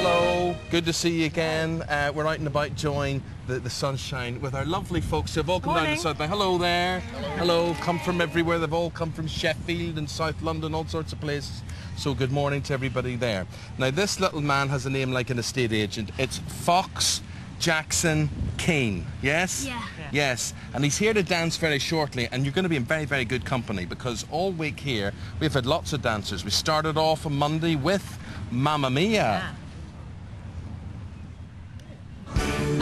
Hello, good to see you again. Uh, we're out and about enjoying the, the sunshine with our lovely folks who've all come down Morning. to South Bank. Hello there. Hello. come from everywhere. They've all come from Sheffield and South London, all sorts of places. So good morning to everybody there. Now this little man has a name like an estate agent. It's Fox Jackson Keen. Yes? Yeah. Yeah. Yes, and he's here to dance very shortly, and you're going to be in very, very good company because all week here we've had lots of dancers. We started off on Monday with Mamma Mia. Yeah. Mamma mia, here I go again. My, my, how can I resist ya? And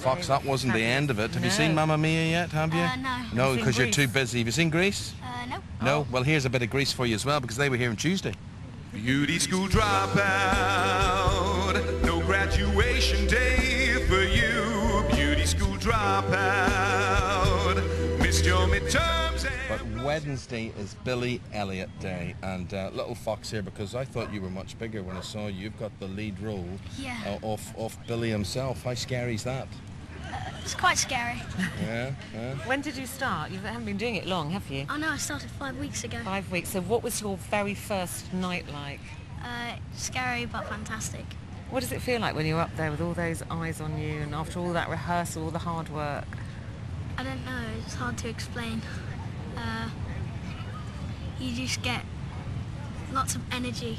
Fox, that wasn't the end of it. Have you seen Mamma Mia yet? Have you? Uh, no. No, because you're too busy. Have you seen Grease? Uh, no. No. Well, here's a bit of Grease for you as well because they were here on Tuesday. Beauty school dropout, no graduation day Wednesday is Billy Elliot Day, and uh, little Fox here because I thought you were much bigger when I saw you. You've got the lead role Yeah. uh, of of Billy himself. How scary is that? It's quite scary. Yeah, yeah. When did you start? You haven't been doing it long, have you? I know I started five weeks ago. Five weeks. So what was your very first night like? Uh, scary but fantastic. What does it feel like when you're up there with all those eyes on you and after all that rehearsal, all the hard work? I don't know. It's hard to explain. Uh, you just get lots of energy,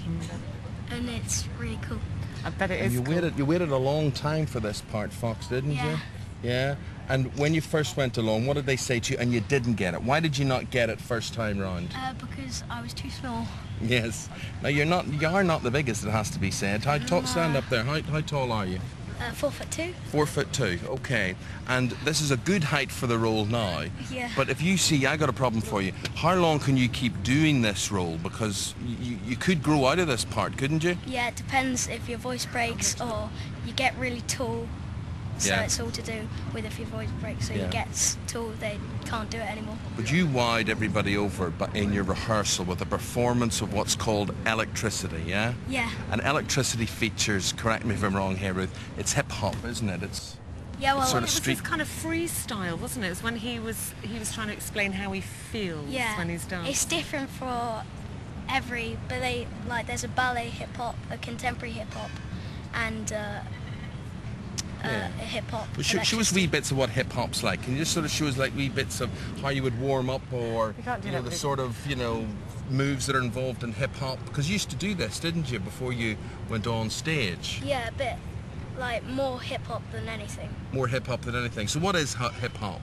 and it's really cool. I bet it And is you cool. waited you waited a long time for this part, Fox, didn't you? Yeah. Yeah. And when you first went along, what did they say to you? And you didn't get it. Why did you not get it first time round? Uh, because I was too small. Yes. Now you're not you are not the biggest. It has to be said. How tall? Stand up there. How, how tall are you? Uh, four foot two. Four foot two. Okay. And this is a good height for the role now. Yeah. But if you see, I got a problem for you. How long can you keep doing this role? Because you, you could grow out of this part, couldn't you? Yeah, it depends if your voice breaks or you get really tall. So Yeah. it's all to do with if your voice breaks. So Yeah. you get s- tall, they can't do it anymore. But you wide everybody over but in your rehearsal with a performance of what's called electricity, yeah? Yeah. And electricity features, correct me if I'm wrong here, Ruth, it's hip hop, isn't it? It's Yeah, well, sort It of was street- this kind of freestyle, wasn't it? It was when he was he was trying to explain how he feels yeah, when he's done. it's different for every, but they like there's a ballet hip hop, a contemporary hip hop, and uh, Yeah. Uh, a hip hop. Well, show, show us wee bits of what hip hop's like. Can you just sort of show us like wee bits of how you would warm up or We can't do you know, the sort of you know moves that are involved in hip hop? Because you used to do this, didn't you, before you went on stage? Yeah, a bit like more hip hop than anything. More hip hop than anything. So what is hip hop?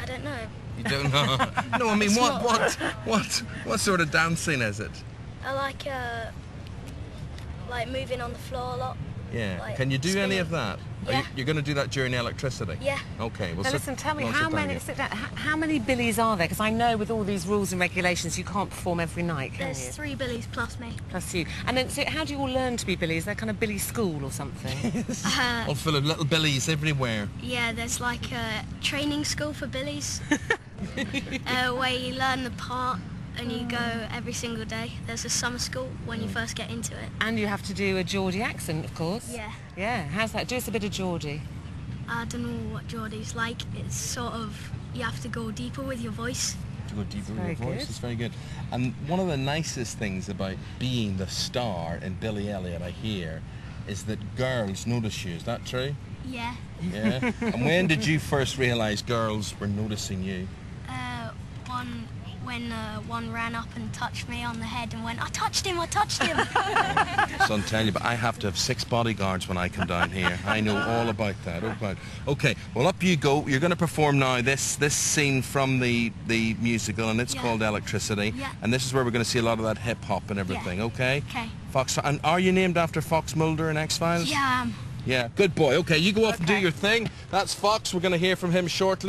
I don't know. You don't know? no, I mean what what what what sort of dancing is it? I like uh, like moving on the floor a lot. Yeah. Like Can you do any of that? Are Yeah. you, you're going to do that during electricity? Yeah. Okay. Well, now sit- listen, tell me how many sit down, how, how many Billies are there? Because I know with all these rules and regulations, you can't perform every night, can There's you? three billies plus me. Plus you. And then, so how do you all learn to be Billies? They're kind of Billy school or something. Uh, All full of little billies everywhere. yeah, there's like a training school for billies uh, where you learn the part and you go every single day. There's a summer school when you mm. first get into it. and you have to do a Geordie accent, of course. Yeah. Yeah. How's that? Do us a bit of Geordie. I don't know what Geordie's like. It's sort of you have to go deeper with your voice. to go deeper in very your voice. good. It's very good. And one of the nicest things about being the star in Billy Elliot, I hear, is that girls notice you. Is that true? Yeah. Yeah. and when did you first realise girls were noticing you? When uh, one ran up and touched me on the head and went, I touched him, I touched him. So I'm telling you, but I have to have six bodyguards when I come down here. I know all about that. Oh. Okay, well up you go. You're going to perform now this this scene from the the musical, and it's Yeah. called Electricity. Yeah. And this is where we're going to see a lot of that hip hop and everything. Okay. Okay. Fox. And are you named after Fox Mulder in X Files? yeah. Um, Yeah. Good boy. Okay, you go off and do your thing. That's Fox. We're going to hear from him shortly.